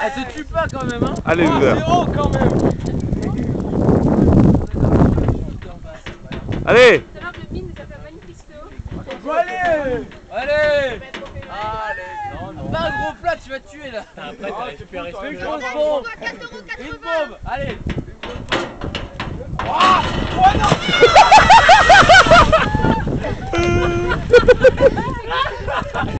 Elle te tue pas quand même, hein. Allez, oh, Allez. Allez. Allez. Allez. Pas un gros plat, tu vas te tuer là. Après, t'as récupéré. Ce Une bombe. Une bombe. Allez.